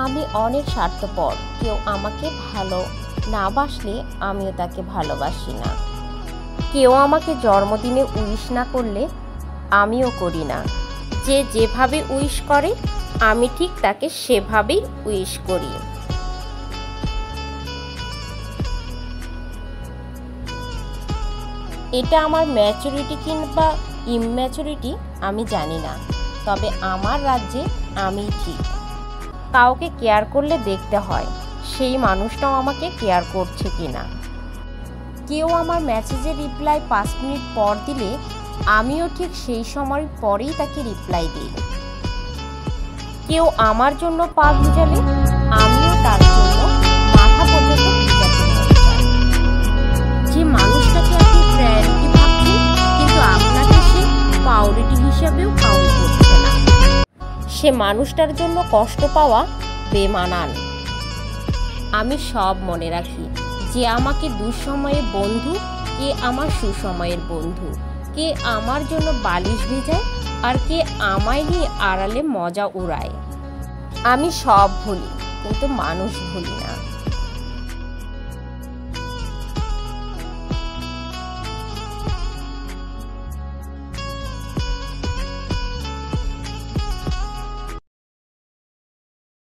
আমি অনেক স্বার্থপর। কেউ আমাকে ভালো না বাসলে আমিও তাকে ভালোবাসি না। কেউ আমাকে জন্মদিনে উইশ না করলে আমিও করি না। যে যেভাবে উইশ করে, আমি ঠিক তাকে সেভাবেই উইশ করি। এটা আমার ম্যাচুরিটি কিংবা ইম্যাচুরিটি আমি জানি না। তবে আমার রাজ্যে আমি ঠিক। কাউকে কেয়ার করলে দেখতে হয়, সেই মানুষটাও আমাকে কেয়ার করছে কি না কেউ আমার মেসেজের রিপ্লাই পাঁচ মিনিট পর দিলে, আমিও ঠিক সেই সময় পরেই তাকে রিপ্লাই দিই। কেউ আমার জন্য পা ভিজালে, আমিও তার জন্য সে মানুষটার জন্য কষ্ট পাওয়া বেমানান। আমি সব মনে রাখি, যে আমাকে দুঃসময়ের বন্ধু, কে আমার সুসময়ের বন্ধু, কে আমার জন্য বালিশ ভেজায়, আর কে আমায় নিয়ে আড়ালে মজা উড়ায়। আমি সব ভুলি, কিন্তু মানুষ ভুলি না।